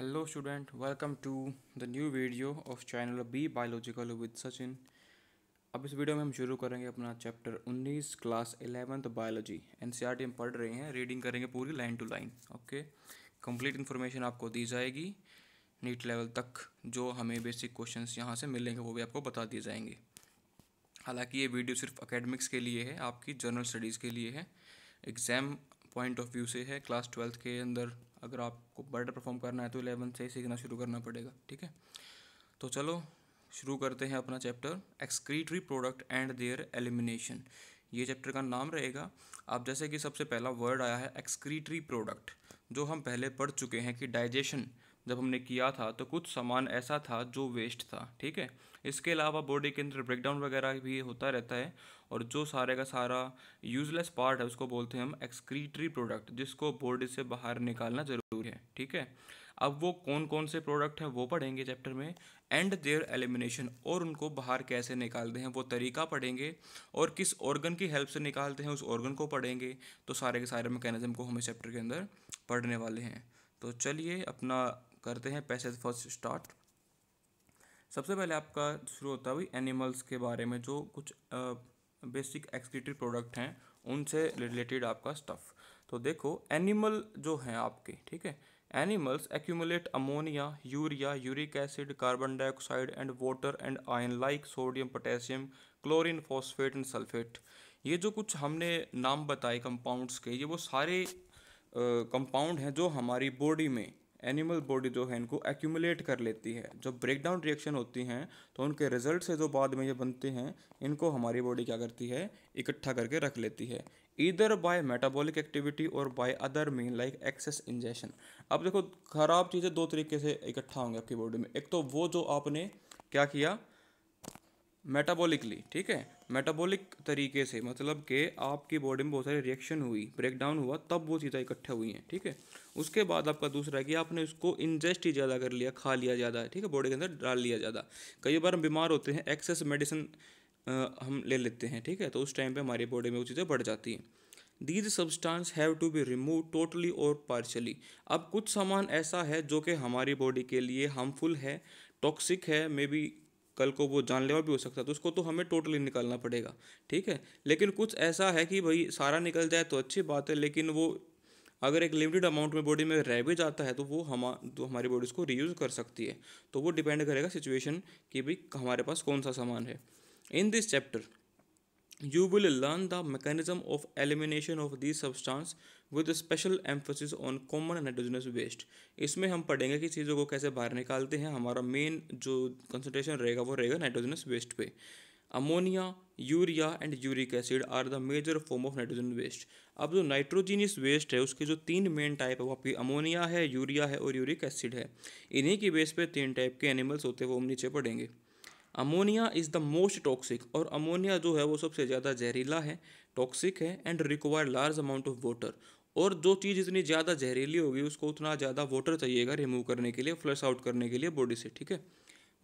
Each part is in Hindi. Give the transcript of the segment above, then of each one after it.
Hello student, welcome to the new video of channel B Biological with Sachin. अब इस वीडियो में हम शुरू करेंगे अपना chapter 19 class 11th biology NCERT हम पढ़ रहे हैं रीडिंग करेंगे पूरी line to line okay complete information आपको दी जाएगी नीट लेवल तक जो हमें बेसिक क्वेश्चंस यहाँ से मिलेंगे वो भी आपको बता दिए जाएँगे। हालाँकि ये वीडियो सिर्फ़ अकेडमिक्स के लिए है आपकी जनरल स्टडीज़ के लिए है। एग्ज़ाम पॉइंट ऑफ़ व्यू से है क्लास ट्वेल्थ के अंदर अगर आपको बेटर परफॉर्म करना है तो इलेवन से सीखना शुरू करना पड़ेगा, ठीक है? तो चलो, शुरू करते हैं अपना chapter excretory product and their elimination ये चैप्टर का नाम रहेगा। आप जैसे कि सबसे पहला वर्ड आया है एक्सक्रीटरी प्रोडक्ट जो हम पहले पढ़ चुके हैं कि डाइजेशन जब हमने किया था तो कुछ सामान ऐसा था जो वेस्ट था, ठीक है? इसके अलावा बॉडी के अंदर ब्रेकडाउन वगैरह भी होता रहता है और जो सारे का सारा यूजलेस पार्ट है, उसको बोलते हैं हम एक्सक्रीटरी प्रोडक्ट जिसको बॉडी से बाहर निकालना ज़रूरी है, ठीक है? अब वो कौन कौन से प्रोडक्ट हैं, वो पढ़ेंगे चैप्टर में एंड देयर एलिमिनेशन और उनको बाहर कैसे निकालते हैं, वो तरीका पढ़ेंगे और किस ऑर्गन की हेल्प से निकालते हैं, उस ऑर्गन को पढ़ेंगे तो सारे के सारे मैकेनिज्म को हम इस चैप्टर के अंदर पढ़ने वाले हैं। तो चलिए अपना करते हैं पैसेज फ़र्स्ट स्टार्ट। सबसे पहले आपका शुरू होता है एनिमल्स के बारे में, जो कुछ बेसिक एक्सक्रीटरी प्रोडक्ट हैं, उनसे रिलेटेड आपका स्टफ़ तो देखो, एनिमल जो हैं आपके, ठीक है? Animals accumulate ammonia urea uric acid carbon dioxide and water and ion like sodium potassium chlorine phosphate and sulphate ये जो कुछ हमने नाम बताए कंपाउंड्स के, ये वो सारे कंपाउंड हैं जो हमारी बॉडी में एनिमल बॉडी जो है इनको एक्यूमुलेट कर लेती है। जब ब्रेक डाउन रिएक्शन होती हैं तो उनके रिज़ल्ट से जो बाद में ये बनते हैं, इनको हमारी बॉडी क्या करती है? इकट्ठा करके रख लेती है। इधर बाय मेटाबॉलिक एक्टिविटी और by other mean like excess ingestion अब देखो, ख़राब चीज़ें दो तरीके से इकट्ठा होंगे आपकी बॉडी में। एक तो वो जो आपने क्या किया? मेटाबॉलिकली ठीक है? मेटाबॉलिक तरीके से मतलब कि आपकी बॉडी में बहुत सारी रिएक्शन हुई ब्रेकडाउन हुआ, तब वो चीज़ें इकट्ठा हुई हैं, ठीक है? उसके बाद आपका दूसरा है कि आपने उसको इंजेस्ट ही ज़्यादा कर लिया, खा लिया ज़्यादा, ठीक है? बॉडी के अंदर डाल लिया ज़्यादा। कई बार हम बीमार होते हैं एक्सेस मेडिसिन हम ले लेते हैं, ठीक है? तो उस टाइम पर हमारी बॉडी में वो चीज़ें बढ़ जाती हैं। These substance have to be remove totally और पार्शली अब कुछ सामान ऐसा है जो कि हमारी बॉडी के लिए हार्मफुल है टॉक्सिक है मे बी कल को वो जानलेवा भी हो सकता है तो उसको तो हमें टोटली निकालना पड़ेगा, ठीक है? लेकिन कुछ ऐसा है कि भाई सारा निकल जाए तो अच्छी बात है, लेकिन वो अगर एक लिमिटेड अमाउंट में बॉडी में रह भी जाता है तो वो हम तो हमारी बॉडी उसको रीयूज़ कर सकती है। तो वो डिपेंड करेगा सिचुएशन कि भाई हमारे पास कौन सा सामान है। In this chapter you will learn the mechanism of elimination of these substance with special emphasis on common nitrogenous waste. इसमें हम पढ़ेंगे कि चीज़ों को कैसे बाहर निकालते हैं। हमारा मेन जो कंसनट्रेशन रहेगा वो रहेगा नाइट्रोजनस वेस्ट पे। Ammonia urea and uric acid are the major form of nitrogen waste अब जो नाइट्रोजीनियस वेस्ट है, उसके जो तीन मेन टाइप है, वो आपकी अमोनिया है यूरिया है और यूरिक एसिड है। इन्हीं की बेस पे तीन टाइप के एनिमल्स होते हैं, वो हम नीचे पढ़ेंगे। Ammonia is the most toxic और अमोनिया जो है वो सबसे ज़्यादा जहरीला है टॉक्सिक है and require large amount of water और जो चीज़ इतनी ज़्यादा जहरीली होगी उसको उतना ज़्यादा वाटर चाहिएगा रिमूव करने के लिए फ्लश आउट करने के लिए बॉडी से ठीक है?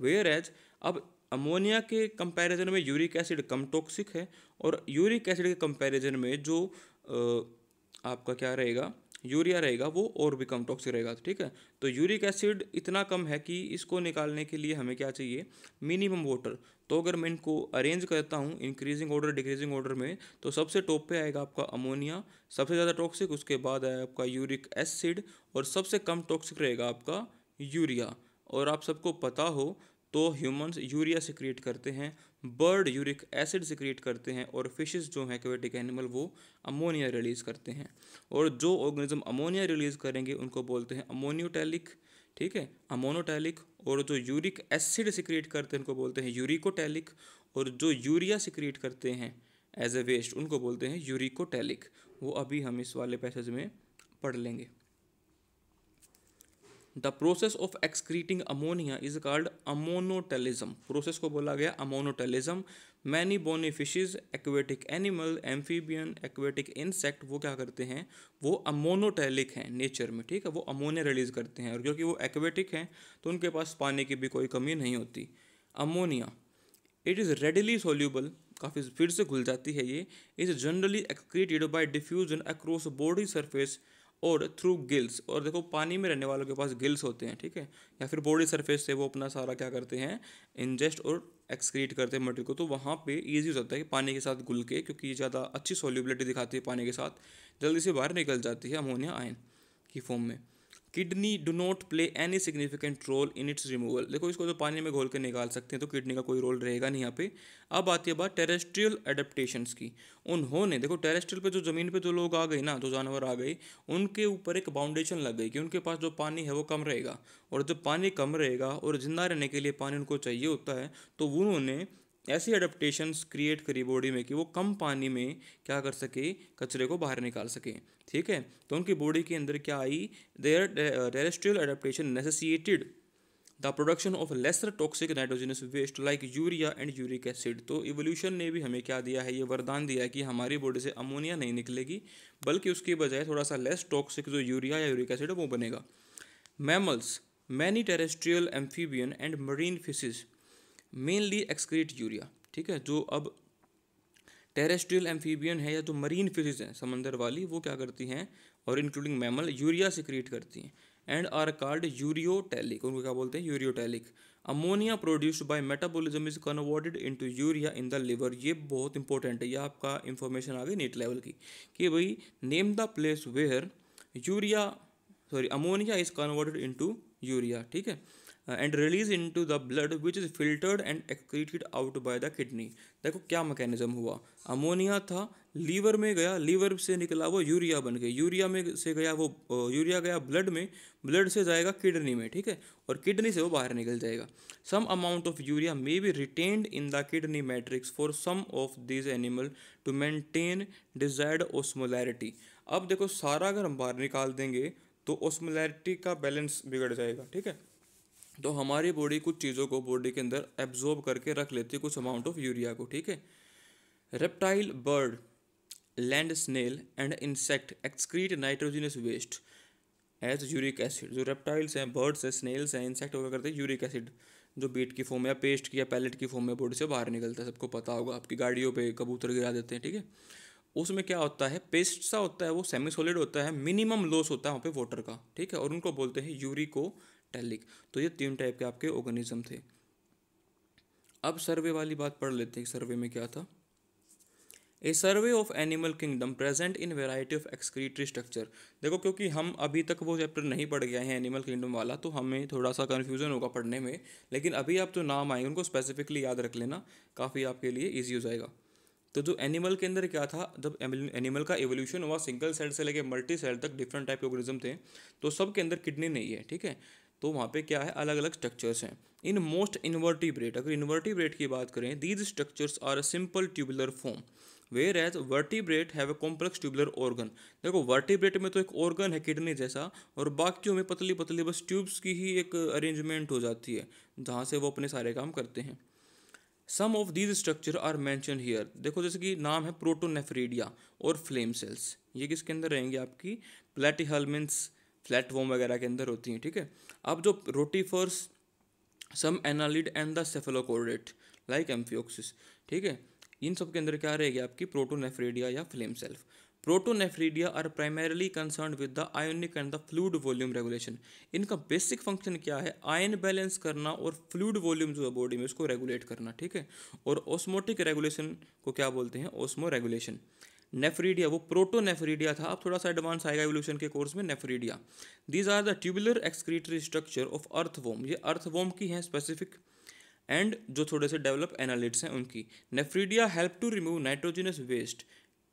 वेयर एज अब अमोनिया के कंपैरिजन में यूरिक एसिड कम टॉक्सिक है और यूरिक एसिड के कंपैरिजन में जो आ, आपका क्या रहेगा? यूरिया रहेगा, वो और भी कम टॉक्सिक रहेगा, ठीक है? तो यूरिक एसिड इतना कम है कि इसको निकालने के लिए हमें क्या चाहिए? मिनिमम वाटर तो अगर मैं इनको अरेंज करता हूँ इंक्रीजिंग ऑर्डर डिक्रीजिंग ऑर्डर में तो सबसे टॉप पे आएगा आपका अमोनिया सबसे ज़्यादा टॉक्सिक उसके बाद आएगा आपका यूरिक एसिड और सबसे कम टॉक्सिक रहेगा आपका यूरिया। और आप सबको पता हो तो ह्यूमंस यूरिया से क्रिएट करते हैं। बर्ड यूरिक एसिड सिक्रिएट करते हैं और फिशेस जो हैं एक्वेटिक एनिमल वो अमोनिया रिलीज़ करते हैं। और जो ऑर्गेनिज्म अमोनिया रिलीज़ करेंगे, उनको बोलते हैं अमोनियोटैलिक, ठीक है? अमोनोटैलिक और जो यूरिक एसिड सिक्रिएट करते हैं, उनको बोलते हैं यूरिकोटैलिक। और जो यूरिया सिक्रिएट करते हैं एज ए वेस्ट उनको बोलते हैं यूरिकोटैलिक। वो अभी हम इस वाले पैसेज में पढ़ लेंगे। The process of excreting ammonia is called ammonotelism process को बोला गया ammonotelism many bony fishes aquatic animal amphibian aquatic insect वो क्या करते हैं? वो अमोनोटेलिक हैं नेचर में, ठीक है? वो अमोनिया रिलीज़ करते हैं और क्योंकि वो एक्वेटिक हैं तो उनके पास पानी की भी कोई कमी नहीं होती। Ammonia it is readily soluble काफ़ी फिर से घुल जाती है ये। Is generally excreted by diffusion across body surface और थ्रू गिल्स और देखो पानी में रहने वालों के पास गिल्स होते हैं, ठीक है? या फिर बॉडी सरफेस से वो अपना सारा क्या करते हैं इंजेस्ट और एक्सक्रीट करते हैं मटेरियल को तो वहाँ पे ईजी हो जाता है कि पानी के साथ घुल के, क्योंकि ये ज़्यादा अच्छी सोल्यूबिलिटी दिखाती है पानी के साथ, जल्दी से बाहर निकल जाती है अमोनिया आयन की फॉर्म में। Kidney do not play any significant role in its removal. देखो, इसको तो पानी में घोल के निकाल सकते हैं तो किडनी का कोई रोल रहेगा नहीं यहाँ पे। अब आती है बात टेरेस्ट्रियल एडेप्टेशंस की। उन्होंने, देखो, टेरेस्ट्रियल पे जो ज़मीन पे जो लोग आ गए ना, जो जानवर आ गए, उनके ऊपर एक बाउंडेशन लग गई कि उनके पास जो पानी है वो कम रहेगा। और जब पानी कम रहेगा और ज़िंदा रहने के लिए पानी उनको चाहिए होता है तो उन्होंने ऐसी अडेप्टशंस क्रिएट करी बॉडी में कि वो कम पानी में क्या कर सके, कचरे को बाहर निकाल सके। ठीक है? तो उनकी बॉडी के अंदर क्या आई? Their terrestrial adaptation necessitated the production of lesser toxic nitrogenous waste like urea and uric acid तो इवोल्यूशन ने भी हमें क्या दिया है? ये वरदान दिया है कि हमारी बॉडी से अमोनिया नहीं निकलेगी, बल्कि उसके बजाय थोड़ा सा लेस टॉक्सिक जो यूरिया या यूरिक एसिड है, वो बनेगा। Mammals many terrestrial amphibian and marine fishes mainly excrete urea ठीक है? जो अब टेरेस्ट्रियल एम्फीबियन है या जो मरीन फिशेज हैं, समंदर वाली, वो क्या करती हैं? और इंक्लूडिंग मैमल यूरिया सिक्रिएट करती हैं। एंड आर कार्ड यूरियोटैलिक उनको क्या बोलते हैं? Ureotelic ammonia produced by metabolism is converted into urea in the liver ये बहुत इंपॉर्टेंट है। ये आपका इंफॉर्मेशन आ गई नीट लेवल की कि भाई name the place where urea sorry ammonia is converted into urea ठीक है? And release into the blood which is filtered and excreted out by the kidney देखो क्या मैकेनिज्म हुआ? अमोनिया था लीवर में गया लीवर से निकला वो यूरिया बन गया यूरिया में से गया वो यूरिया गया ब्लड में ब्लड से जाएगा किडनी में, ठीक है? और किडनी से वो बाहर निकल जाएगा। Some amount of urea may be retained in the kidney matrix for some of this animal to maintain desired osmolarity अब देखो सारा अगर हम बाहर निकाल देंगे तो ओस्मोलैरिटी का बैलेंस बिगड़ जाएगा, ठीक है? तो हमारी बॉडी कुछ चीज़ों को बॉडी के अंदर एब्जॉर्ब करके रख लेती है, कुछ अमाउंट ऑफ़ यूरिया को, ठीक है? Reptile bird land snail and insect excrete nitrogenous waste as uric acid जो रेप्टाइल्स हैं बर्ड्स हैं स्नेल्स हैं इंसेक्ट वगैरह करते हैं यूरिक एसिड जो बीट की फॉर्म या पेस्ट की या पैलेट की फॉर्म में बॉडी से बाहर निकलता है, सबको पता होगा, आपकी गाड़ियों पे कबूतर गिरा देते हैं, ठीक है? उसमें क्या होता है पेस्ट सा होता है, वो सेमी सॉलिड होता है मिनिमम लॉस होता है वहाँ पे वाटर का, ठीक है? और उनको बोलते हैं यूरिको टैलिक तो ये तीन टाइप के आपके ऑर्गेनिज्म थे। अब सर्वे वाली बात पढ़ लेते हैं सर्वे में क्या था? A survey of animal kingdom present in variety of excretory structure देखो, क्योंकि हम अभी तक वो चैप्टर नहीं पढ़ गए हैं एनिमल किंगडम वाला तो हमें थोड़ा सा कन्फ्यूज़न होगा पढ़ने में। लेकिन अभी आप जो नाम आएँगे, उनको स्पेसिफिकली याद रख लेना, काफ़ी आपके लिए ईजी हो जाएगा। तो जो एनिमल के अंदर क्या था, जब एनिमल का एवोल्यूशन हुआ सिंगल सेल से लेकर मल्टी सेल तक डिफरेंट टाइप के ऑर्गेनिज्म थे तो सब के अंदर किडनी नहीं है, ठीक है? तो वहाँ पे क्या है? अलग अलग स्ट्रक्चर्स हैं। इन मोस्ट इन्वर्टिब्रेट अगर इन्वर्टिब्रेट की बात करें these structures are a simple tubular form where as vertebrate have a complex tubular organ देखो वर्टिब्रेट में तो एक ऑर्गन है किडनी जैसा, और बाकियों में पतली पतली बस ट्यूब्स की ही एक अरेंजमेंट हो जाती है, जहाँ से वो अपने सारे काम करते हैं। Some of these structure are mention here देखो, जैसे कि नाम है प्रोटोनेफ्रीडिया और फ्लेम सेल्स ये किसके अंदर रहेंगे आपकी? प्लेटिहलमिन्स फ्लैट वॉम वगैरह के अंदर होती हैं, ठीक है? अब जो rotifers, some annelid and the cephalochordate like amphioxus ठीक है? इन सब के अंदर क्या रहेगी आपकी? प्रोटोनेफ्रेडिया या flame cells protonephridia are primarily concern with the ionic and the fluid volume regulation इनका बेसिक फ़ंक्शन क्या है? आयन बैलेंस करना और फ्लूड वॉल्यूम जो है बॉडी में, उसको रेगुलेट करना, ठीक है? और ऑस्मोटिक रेगुलेशन को क्या बोलते हैं? ऑस्मो रेगुलेशन नेफ्रीडिया वो प्रोटोनेफ्रीडिया था। अब थोड़ा सा एडवांस आएगा एवोल्यूशन के कोर्स में nephridia these are the tubular excretory structure of earthworm ये अर्थवोम की हैं स्पेसिफिक एंड जो थोड़े से डेवलप एनालिट्स हैं उनकी। Nephridia help to remove nitrogenous waste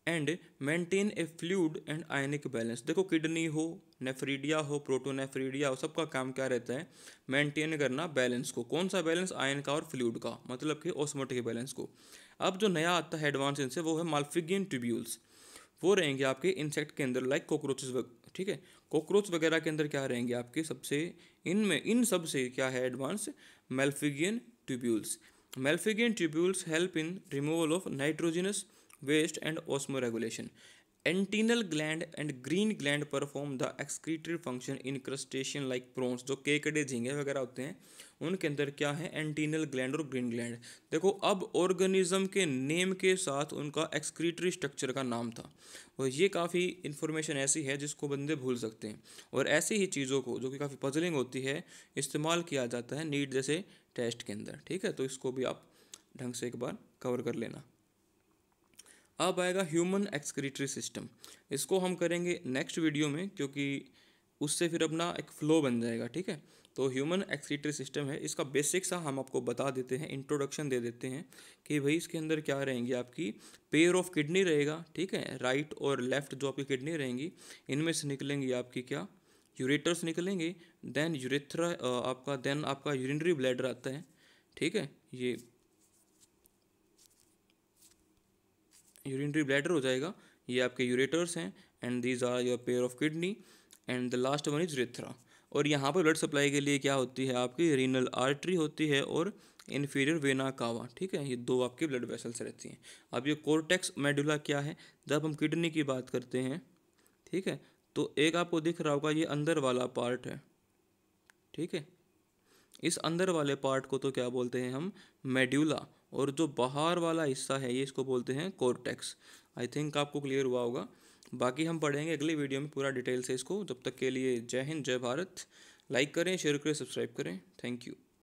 and maintain a fluid and ionic balance देखो किडनी हो नेफ्रीडिया हो प्रोटोनेफ्रीडिया हो, सबका काम क्या रहता है? मेंटेन करना बैलेंस को। कौन सा बैलेंस आयन का और फ्लूड का। मतलब कि ऑस्मोटिक बैलेंस को। अब जो नया आता है एडवांस इनसे, वो है माल्फिगियन ट्यूब्यूल्स वो रहेंगे आपके इंसेक्ट के अंदर लाइक कॉकरोचेस ठीक है? कॉकरोच वगैरह के अंदर क्या रहेंगे आपके सबसे, इनमें, इन सबसे क्या है advance malpighian tubules malpighian tubules help in removal of nitrogenous waste and osmoregulation antennal gland and green gland perform the excretory function in crustacean like prawns जो केकड़े, झींगे वगैरह होते हैं उनके अंदर क्या है? एंटीनल ग्लैंड और ग्रीन ग्लैंड देखो, अब ऑर्गेनिज्म के नेम के साथ उनका एक्सक्रीटरी स्ट्रक्चर का नाम था। और ये काफ़ी इन्फॉर्मेशन ऐसी है जिसको बंदे भूल सकते हैं। और ऐसी ही चीज़ों को, जो कि काफ़ी पजलिंग होती है, इस्तेमाल किया जाता है नीट जैसे टेस्ट के अंदर। ठीक है? तो इसको भी आप ढंग से एक बार कवर कर लेना। अब आएगा ह्यूमन एक्सक्रीटरी सिस्टम इसको हम करेंगे नेक्स्ट वीडियो में, क्योंकि उससे फिर अपना एक फ्लो बन जाएगा, ठीक है? तो ह्यूमन एक्सीटरी सिस्टम है, इसका बेसिक सा हम आपको बता देते हैं इंट्रोडक्शन दे देते हैं कि भाई इसके अंदर क्या रहेंगी आपकी। पेयर ऑफ़ किडनी रहेगा, ठीक है? राइट और लेफ़्ट जो आपकी किडनी रहेंगी, इनमें से निकलेंगी आपकी क्या? यूरेटर्स निकलेंगे देन यूरेथ्रा आपका देन आपका यूरिनरी ब्लैडर आता है, ठीक है? ये यूरिनरी ब्लैडर हो जाएगा, ये आपके यूरेटर्स हैं and these are your pair of kidney and the last one is urethra और यहाँ पर ब्लड सप्लाई के लिए क्या होती है आपकी? रीनल आर्टरी होती है और इन्फीरियर वेना कावा ठीक है? ये दो आपकी ब्लड वेसल्स रहती हैं। अब ये कोर्टेक्स मेडुला क्या है? जब हम किडनी की बात करते हैं, ठीक है? तो एक आपको दिख रहा होगा, ये अंदर वाला पार्ट है, ठीक है? इस अंदर वाले पार्ट को तो क्या बोलते हैं हम? मेड्यूला और जो बाहर वाला हिस्सा है, ये इसको बोलते हैं कोर्टेक्स आई थिंक आपको क्लियर हुआ होगा। बाकी हम पढ़ेंगे अगली वीडियो में पूरा डिटेल से इसको। जब तक के लिए जय हिंद, जय भारत। लाइक करें, शेयर करें, सब्सक्राइब करें। Thank you.